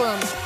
problem.